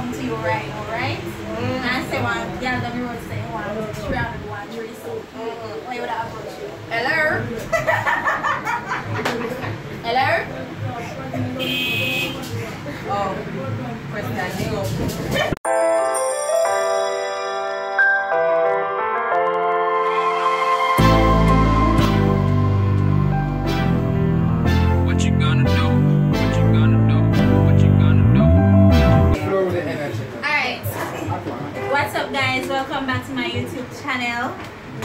come to you right now, right? Mm. And say one down the road say one three hundred to my YouTube channel.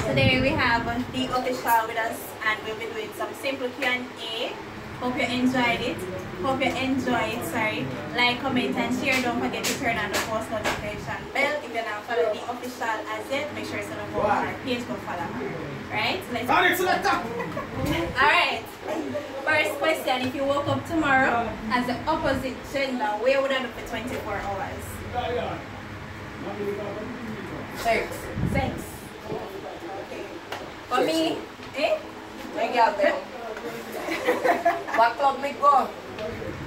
Today we have Dee official with us and we'll be doing some simple Q&A. Hope you enjoyed it. Hope you enjoy it, sorry. Like, comment and share. Don't forget to turn on the post notification bell. If you're not following Dee official as yet, make sure it's on the our page go follow her. Right? Let's Alex, let go. Alright. First question, if you woke up tomorrow as the opposite gender, where would I do for 24 hours? Thanks. Thanks. For me, eh? My girl them. What club me go?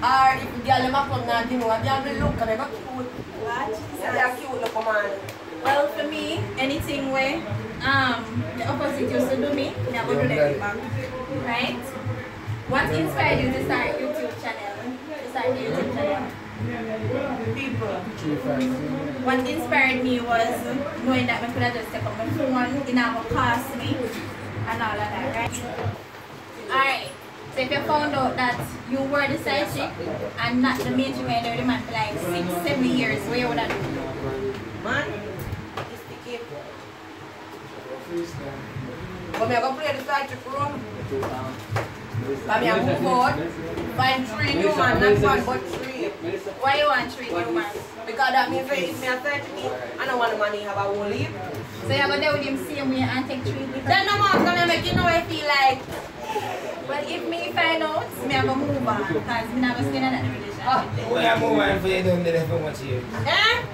Or if the girl them a club now, you know, a look and they cute. What? Are cute look, man. Well, for me, anything where um the opposite used to do me, do back. Right? What inspired you to start YouTube channel? To start the YouTube channel? People. Three, five, seven. What inspired me was knowing that I could have just take up my phone, it not gonna cost me, and all of that, right? Alright, so if you found out that you were the side chick and not the main chick where the man for like six, seven years, where would I do? Man, it's the kid. Freestyle. But me I go play the side trick room. But me I move out. Find three new man, not one but three. Why you want three new man? Because that means if me a side chick, I don't want the money have a whole leave. So you're gonna with him same way and take three different Then no more gonna make you know I feel like Well if me find out, me I'm gonna move on because me gonna stay in that relationship. Where I'm moving for you down there for much years. eh?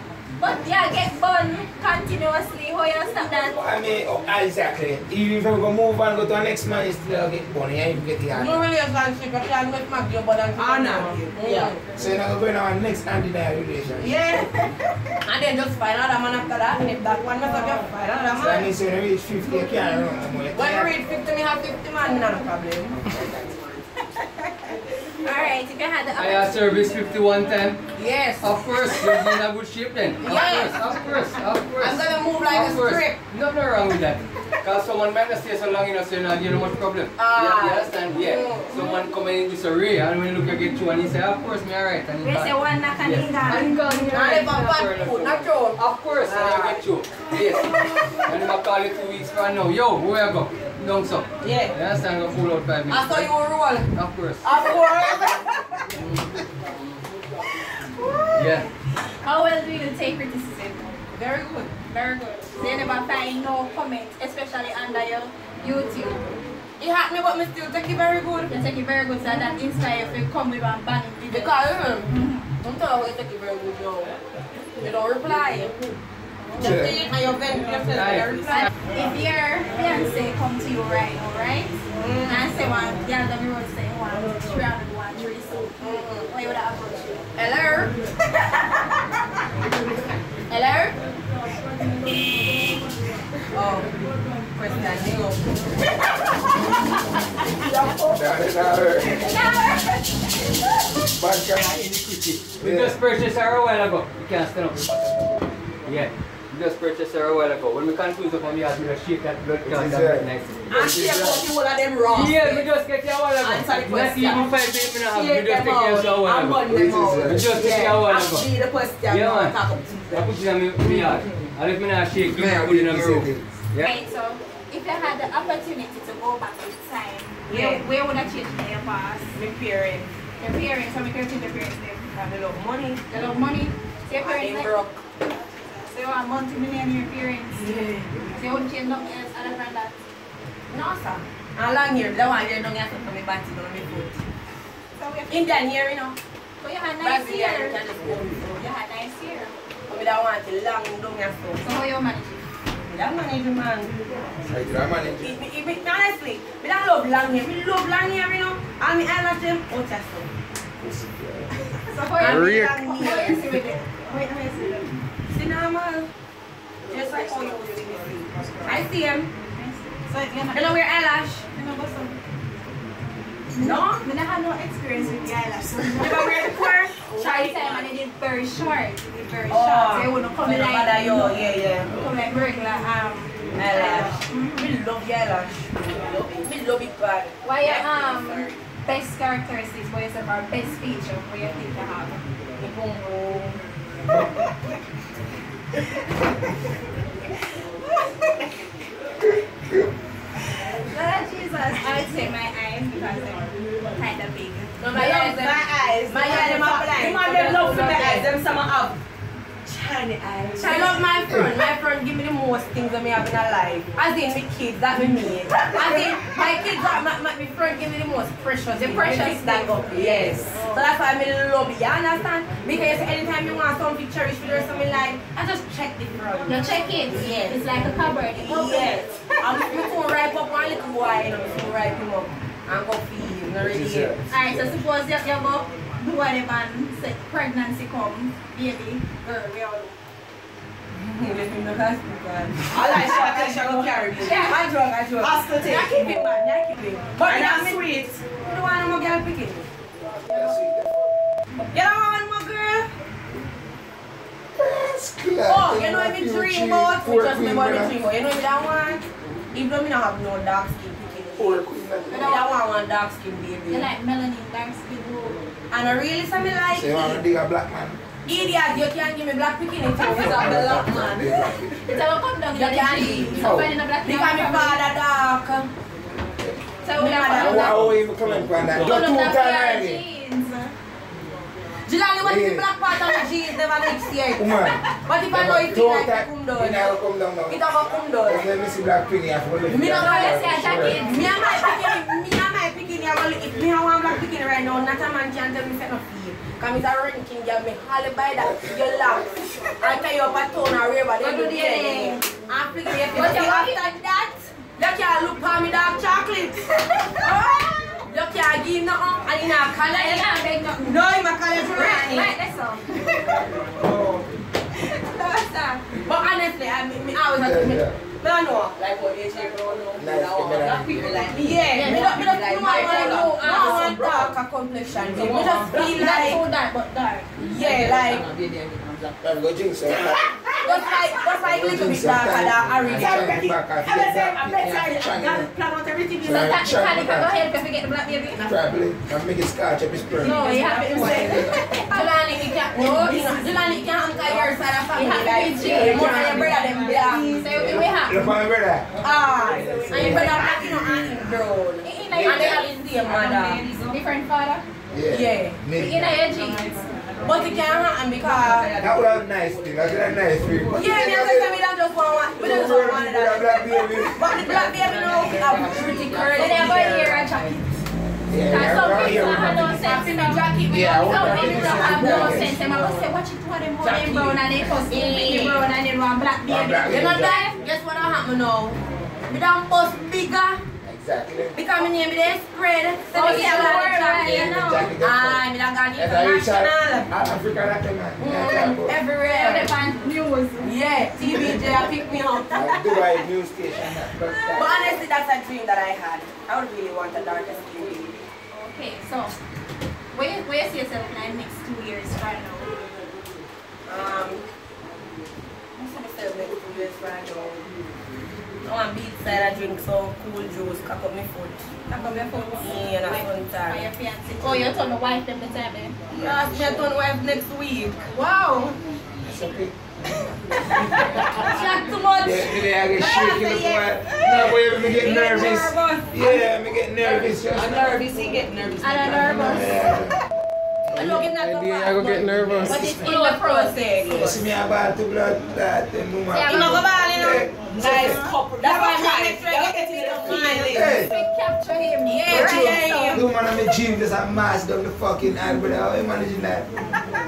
But yeah, get bun continuously, how you stop that? I mean, oh, exactly. Even if I'm going to move on, go to the next man, you still get money, and you get the No hand. relationship, I can't make my job but I'm Honor. Mm. Yeah. So you're not going to our next undeniable relationship. Yeah. and then just find another man after that. And if that one mess up, you find another So that man. means when you reach 50, you can't run no more. You When you can't- reach 50, me have 50 man, not a problem. Alright, you had the I uh, service 5110. Yes. Of course, you're in a good shape then. Of Yes. course, of course, of course. I'm gonna move like of a course. strip. Nothing wrong with that. Because someone might not stay so long so you're not getting much problem. Ah. yeah, you understand? Yeah. Mm. Someone come in this array, and when you look at get you and he say, of course, me alright. And back. say one knock and Yes. in And gone. gone, me alright. if I'm bad food, not. Of course, and you get you. Yes. and him a call you two weeks from now. Yo, where you go? Down so. You Yeah. understand? Go pull out five I minutes. saw you roll. Of Of course. course. Yeah. How well do you take criticism? Very good. Very good. So you never find no comment, especially under your YouTube. It hurt me, but me still take it very good. You take it very good so that inspire you come with one bang video. Because, um, don't tell her you take it very good, yo. You don't reply. Just Sure. see it and you vent yourself and you reply. And if your fiance come to you right now, right? And say one girl down the road say one three hundred one three so why would I approach you? Hello? Hello? Oh, question you. That is how it- Bad guy. We just purchased her a while ago. You can't stand up. Yeah. We just purchased her a while ago. When we confuse up on the house, we just shake that blood count is and it? nice. And she about the whole of them wrong. Yeah, we just get you a while ago. Answer the Not even five minutes and a half. We just them take you a out while and ago. burn them out. We just take Yeah, it a while ask ago. me the question. Yeah, man. talk up to I them. put it in my my yard. And if me not shake, you Man, put we it in can my room. Yeah. Right, so if you had the opportunity to go back in time, Yeah. where, where would I change in your past? My parents Your parents, how many change your parents them? have a lot of money. They love money. So your parents like, broke. So you want multi-millionaire parents. So you wouldn't change nothing else other than that. No, sir. And long hair, that one hair don't have to come back to my foot. So we Indian hair, you know. So you had nice Brazilian hair. can just go. You had nice hair. But we don't want it long, don't have to. So how you manage it? That manage man. I do that manage. It, it, it, honestly, me don't love long hair. Me love long hair, you know. And me eyelash them out of stuff. So how you, Rick. how you see with it? Wait, how you see them? See normal. Just like how you see. I see him. So know wear eyelash. you know, but some, No? I I had no experience with the eyelash. Never wear the core. Try time and it is very short. It is very Oh. short. So it wouldn't come Me no like, bother. Yeah, yeah. come like regular um, Eyelash. Mhm. Me love the eyelash. Me love it bad. What your um best characteristics for yourself or best feature for you think you have? Me boom boom. Lord Jesus, I would say my eyes because they're kind of big. No, my eyes. them- eyes. My eyes them are blind. The man them love for my eyes. Them some have shiny eyes. I love my friend. My friend give me the most things that me have in a life. As in my kids that me made. As in my kids that my, my, my friend give me the most precious. The things. precious Me fix that up. Yes. So that's why I love it. You understand? Because anytime you want something cherished for the rest of my life, I just check the front. You check it. Yes. It's like a cupboard. It opens. Yes. I'm going to ripe up one little boy, you know, to ripe him up and go feed. Not really yet. Alright, so suppose you, you go do whatever and say pregnancy come, baby, girl, we all Let me know that's good. All I shot, I shall go carry me. Yeah, I joke, I joke. Hospital Yeah, take. keep it, man. Yeah, keep it. But And you I'm sweet. you don't want no girl picking. That's sweet. You don't want no girl. That's clear. Oh, you know what me dream about? We just remember me dream about. You know what me that want? Even though me not have no dark skin picking. Poor queen. Me don't want one dark skin baby. You like melanin, dark skin, blue. And I really say me like So you want to dig a black man? Idiot, you can't give me black picking it too. It's a black man. Dig black man. It's our come down You in the can't jeans. leave. So finding a black Because man my family. father dark. So we Me have mother- to Why are we even coming from that? Pull Just up two that times pair of already. jeans. Jelani, what if Yeah. the black part of my jeans never next year? Woman. What if I know it Two like times. come You down? never come down now. It have a come down. Let me see black pig. I forgot. Me no know, let's see a jacket. Me and my picking, me and my picking, I will, if me and one black picking right now, not a man can tell me say no feel. Cause me a ranking girl, me haul by that, you laugh. I tell you up a tone or wherever they What do do the they- thing. I'm flicking it. What But you- after that, you can't look for me dark chocolate. You can't give nothing, and you not color it. can't beg nothing. No, you not color it for Right, me. right, that's all. But honestly, I mean, me always have to me, me don't know. Like what they say, me don't know. Me don't know. People like me. Yeah, Yeah, me don't, me don't, like me my don't want I want darker complexion. Me me just feel like, too dark, but dark. yeah, like, I'm going to jinx it. just like, just like a little bit darker than Harry. Sorry, Becky. I'm Get saying, that I'm pig, saying, yeah, I gotta plan out everything in So Right. that. technically, can go ahead if you get the black baby. Traveling. I'm making scotch up his sperm. No, you have to say. Jelani, you can't, no, you know, Jelani can't anchor your side of family. You have to Like, be chill. more than your brother, them black. So we have. Look, my brother. Ah, and your brother black, you know, and him brown. In And they have the same mother. Different father. Yeah. Yeah. Me. In your jeans. But it can't happen because That would have nice thing. That's a nice thing. But Yeah, me and my family don't just want one. We don't just want one of that. Black baby. But the black baby now have pretty curly So they have a hair. hair and jacket. Yeah, Because yeah, some right people here. have no After sense. the jacket, we Yeah, I don't want Some that. people don't have no sense. They must say, watch it for them, how them brown and they first be brown and then one black baby. You know that? Guess what happen now? Me done bust bigger Exactly. because me name me dey spread. So Oh, me yeah, get a lot of word, jacket. right, you know. Ah, me done gone That's how you shot. international. Africa, that man. Mm, Everywhere. find news. Yeah, TVJ I pick me up. Dubai news station. But honestly, that's a dream that I had. I would really want a darker skin baby. Okay, so where you, where you see yourself in the next two years right now? Um, I see myself next two years right now. I want I drink some cool juice, cock up my foot. Talk about your food. Yeah, that's one Or time. Oh, you're telling the wife them the time eh? Yes, me turn wife next week. Wow. It's okay. Chat too much. Yeah, today I get shaky look why. No, boy, me get nervous. Yeah, me get nervous. I'm nervous, he get nervous. I'm nervous. Yeah. I'm looking at the I go get nervous. But it's in the process. You see me about to blood that and woman. Yeah, You know, go back, you know. Nice couple. That's why Never I'm cry. next get it in the feeling. We capture him. Yeah, right, yeah, so- yeah. The woman in the gym just a mask down the fucking hand, but how you managing that?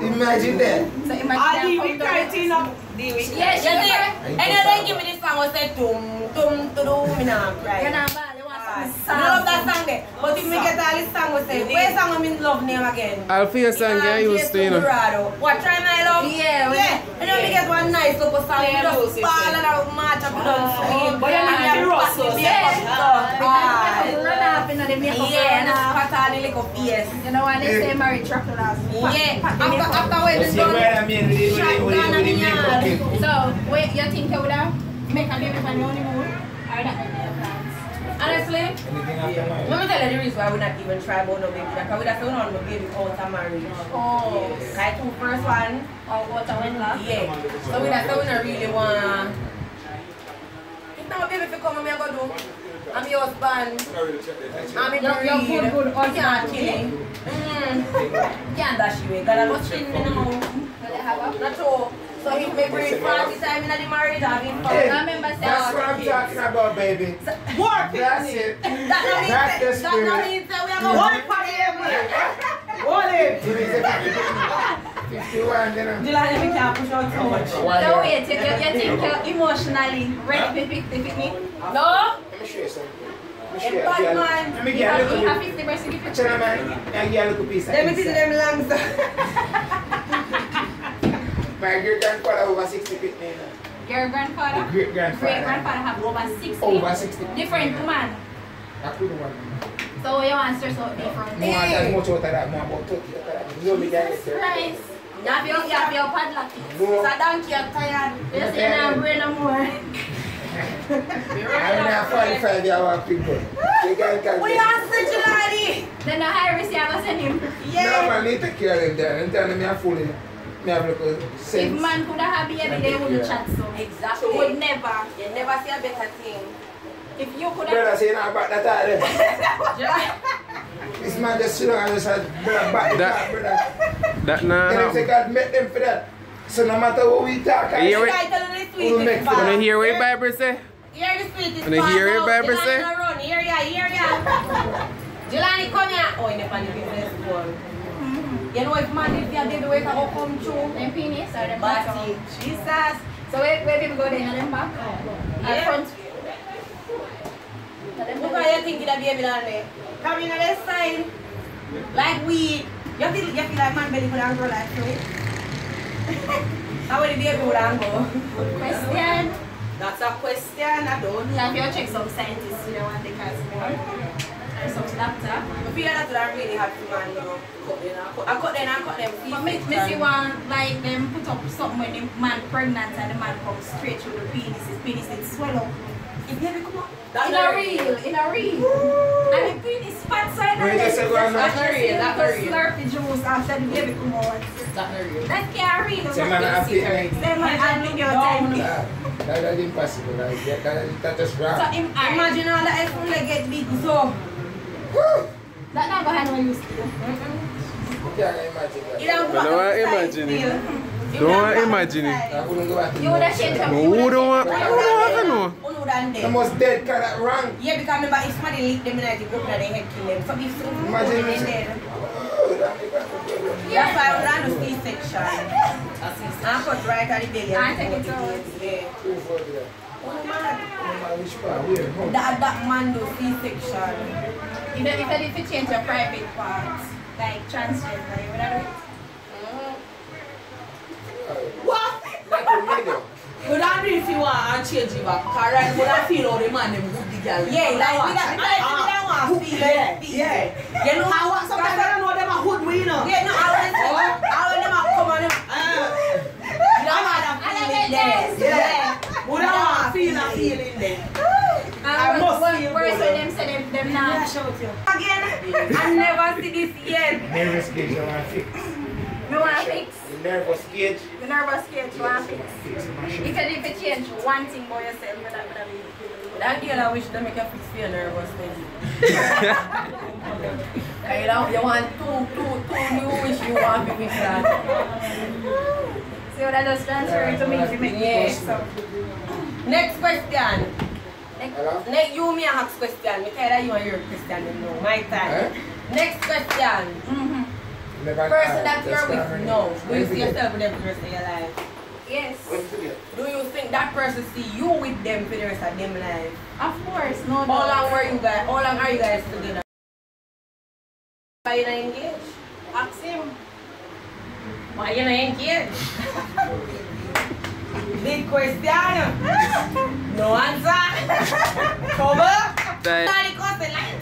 Imagine that. So imagine Ah, them the come we down. cry to now. The we Yes, You you see, and then they give me this song, I say, tum, tum, tum, me nah cry. You're love that song there. But if me get all this song, we say, where song I mean love name again? I'll feel song, yeah, you used to, you know. What, try my love? Yeah, we- yeah. You know, we get one nice look of song, we Yeah, just those, fall oh, yeah. and our match up, we don't sweet. but you're not And the then roast, pack the so makeup yeah. stuff. Aye. Ah. Run up in the makeup. Yeah, and run just up. pat on the little face. You know when they say marry chocolate? Yeah, after, after when You it's see what I done, with the makeup kit? So, wait, you think you would have make a baby on your honeymoon? Honestly, Anything after let me tell you the reason why I would not even try about no baby. Because I would have said, no, my baby out of marriage. Oh. I two first one, Or what a wedlock? yeah. So we that say we not really want. If now baby if come, me I go do. I'm your husband. I'm in You're- you're good, good husband. Can't kill him. Mm. Can't dash you away. Gotta go chin me now. Will they have a- Not true. So if me breed 40 time in the marriage, I've been Hey, I remember saying- That's what I'm talking about, baby. Work That's it. That no mean That's the that no spirit. mean that we are going to work for him. Hold it. Give me the 51, then I'm- Dylan, we can't push out so much. Why So not? wait, you, you, you think you're emotionally ready to pick the picnic? No? Let me show you something. Let me show you. Bad Girl, man. Let me You get a have, little you have bit. 50 percent if you Chana man, I get a little piece of Let me see inside. them lungs. My great grandfather over 60 feet now. Your grandfather? Oh, great grandfather. Great grandfather have over 60. Over 60. Different woman. I couldn't want So you want to stress out different. more than much out of that, more about 30 out of that. You know me, guys. Jesus Christ. You have your, you have your padlock. No. So donkey are tired. You say now brain no more. I'm not 45 year old people. You guys can We are such a lady. Then the high risk you have to send him. No, man, need to take care of them there. And tell them I'm fooling. Me have a little If man could have baby, they wouldn't chat so. Exactly. So would never. You never see a better thing. If you could Brother have. say not about that all there. This man just sit down and just had brother back it That- brother. That nah Tell him say happen. God make them for that. So no matter what we talk, I Hear The it? guy telling the make it? part. Wanna hear what the Bible say? Hear the sweetest Wanna part hear it, Bible Jelani say? no run. Hear ya, hear ya. Jelani, come here. Oh, in the funny business one. You know if man is there, baby, wait till I come through. Them penis or them bottom. Jesus. So where, where people go there and them back? Yeah. At front. Look how you think that baby down there. Come in on this side. Like weed. You feel, you feel like man belly could grow like fruit. How would the baby would go? Question. That's a question I don't You have to check some scientists you want to cause more. Or some doctor. I feel like that's what I really have to man now. Cut them, I cut, them, I cut them. But me, me see one like them put up something when the man pregnant and the man comes straight through the penis. His penis it swell up. If baby come up. in a real, in a real. And the penis fat side Where you say go on? That's not real, that's not real. Slurp the juice after the baby come out. That's not real. That can't real. Say man have to eat. Say man and video time. Ah, That that impossible. Like, that, that, that just So wrong. him. Imagine all the else from leg get big so. That you used to do. You that. You don't want imagine it. Don't want imagine it. I You would have changed But your who don't want, who don't want to know? The dead kind of wrong. Yeah, because remember if somebody lick them in the group that they head kill them. So if so, Imagine in it. Oh, that. That's why I would run to C-section. I put right at the belly. I take it out. Yeah. That? No. That, that man do C-section. If you if you need to change your private parts, like transgender, you would have do it. What? Like a radio. You don't really feel want and change it back. Cause right now I feel how the man them good the girl. Yeah, like we that, we that, we that want feel Yeah, yeah. You know I want sometimes I don't know them a hood we you know. Yeah, no, I want to I want them to come on them. Ah, You don't want to feel it there. Yeah. We don't want feel a feeling there. I must when, feel when, good. when them say them, them not Again, I never see this yet. Nervous gauge, you want to fix. Me want to fix. The nervous gauge, The nervous gauge want to fix. fix my shit. If you need to change one thing about yourself, would that would that be? That girl I wish to make you fix feel nervous then. you, know, you want two, two, two new wish you want to fix that. So that just transfer it to me to Yeah. so. Next question. Hello? Next, you me ask question. Me tell you and your question, you know. My time. Eh? Next question. Mm-hmm. Person that you're with, running. no. Do you you see get- yourself with them for the rest of your life? Yes. when you get- Do you think that person see you with them for the rest of them life? Of course, no How long were you guys? How long are you guys together? Are you not engaged? Ask him. Why you not engaged? Big question. No answer. Cover. Tight. Nani cose light.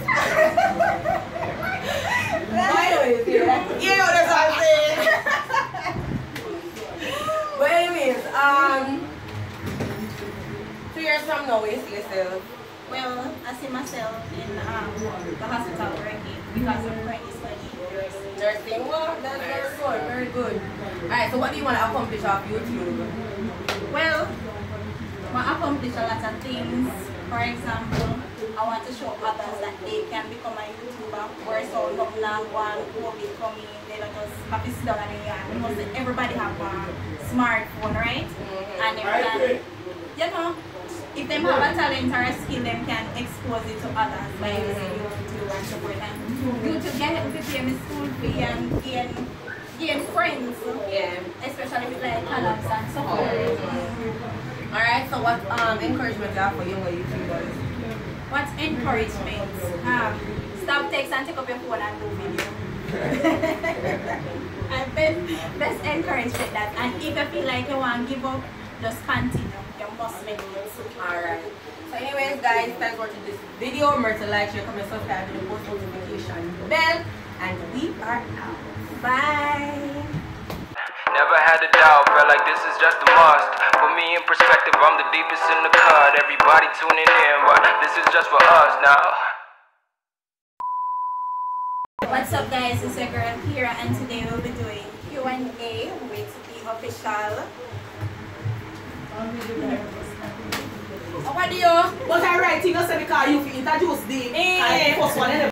Why do you say that? Yeah, that's what but anyways, um, two years from now, you see yourself. Well, I see myself in um, the hospital working because I'm currently studying nursing. Nursing, well, that's very good, very good. Alright, so what do you want to accomplish off YouTube? Well, I accomplish a lot of things. For example, I want to show others that they can become a YouTuber. Where so not now one who will be coming, they don't just have to sit down and they are. Because everybody have a smartphone, right? Mm-hmm. And they can, you know, if them have a talent or a skill, them can expose it to others by using mm-hmm. YouTube and so forth. And YouTube can help you pay me school fee and gain, gain friends. Yeah. Especially with like collabs and so forth. Alright, so what um encouragement do you have for younger YouTubers? What encouragement? Um, stop text and take up your phone and do video. and best, best encouragement that. And if you feel like you want to give up, just continue. You must make it. Alright. So anyways guys, thanks for watching this video. Remember to like, share, comment, subscribe, and the post notification bell. And we are out. Bye. Never had a doubt, felt like this is just a must. Put me in perspective, I'm the deepest in the cut. Everybody tuning in, but this is just for us now. What's up guys, it's your girl Kera and today we'll be doing Q&A with Dee official Oh, what do you? But I write thing, you say because you introduce the Eh. and the first one, and